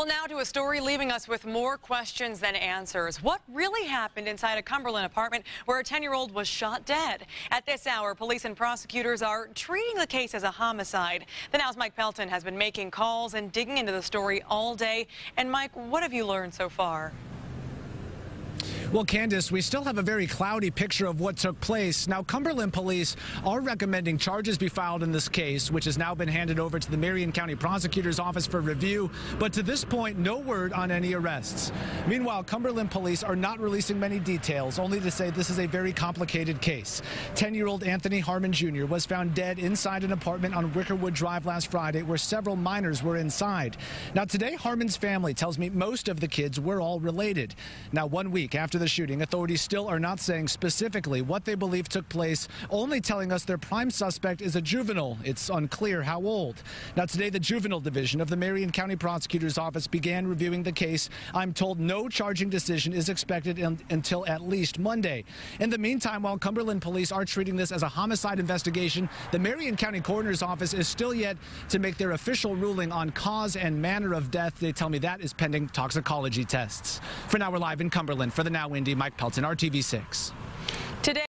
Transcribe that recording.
Well, now to a story leaving us with more questions than answers. What really happened inside a Cumberland apartment where a 10-year-old was shot dead? At this hour, police and prosecutors are treating the case as a homicide. The Now's Mike Pelton has been making calls and digging into the story all day. And Mike, what have you learned so far? Well, Candace, we still have a very cloudy picture of what took place. Now, Cumberland police are recommending charges be filed in this case, which has now been handed over to the Marion County Prosecutor's Office for review. But to this point, no word on any arrests. Meanwhile, Cumberland police are not releasing many details, only to say this is a very complicated case. 10-year-old Anthony Harmon Jr. was found dead inside an apartment on Wickerwood Drive last Friday where several minors were inside. Now, today, Harmon's family tells me most of the kids were all related. Now, one week after the shooting, authorities still are not saying specifically what they believe took place, only telling us their prime suspect is a juvenile. It's unclear how old. Now, today, the Juvenile Division of the Marion County Prosecutor's Office began reviewing the case. I'm told no charging decision is expected in, until at least Monday. In the meantime, while Cumberland police are treating this as a homicide investigation, the Marion County Coroner's Office is still yet to make their official ruling on cause and manner of death. They tell me that is pending toxicology tests. For now, we're live in Cumberland for the Now Windy, Mike Pelton, RTV6. Today.